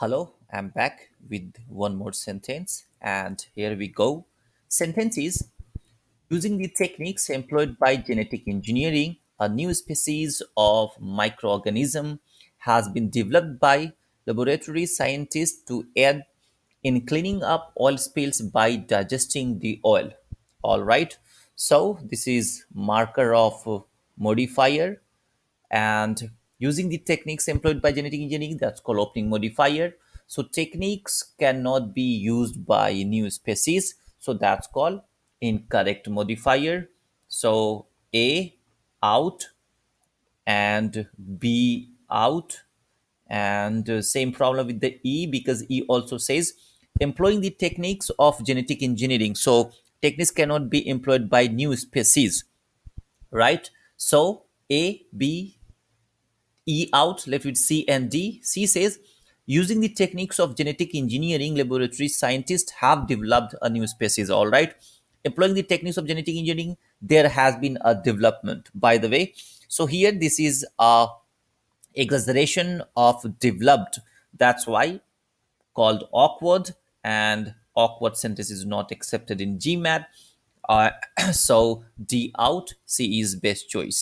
Hello, I'm back with one more sentence, and here we go. Sentence is Using the techniques employed by genetic engineering, a new species of microorganism has been developed by laboratory scientists to aid in cleaning up oil spills by digesting the oil. All right, so this is marker of modifier and using the techniques employed by genetic engineering that's called opening modifier. So techniques cannot be used by new species. So that's called incorrect modifier. So a out and b out. And uh, same problem with the e because e also says employing the techniques of genetic engineering. So techniques cannot be employed by new species right? So a b E out, left with C and D. C says, using the techniques of genetic engineering, laboratory scientists have developed a new species. All right. Employing the techniques of genetic engineering, there has been a development, by the way. So here, this is a exaggeration of developed. That's why called awkward and awkward sentence is not accepted in GMAT. Uh, so D out, C is best choice.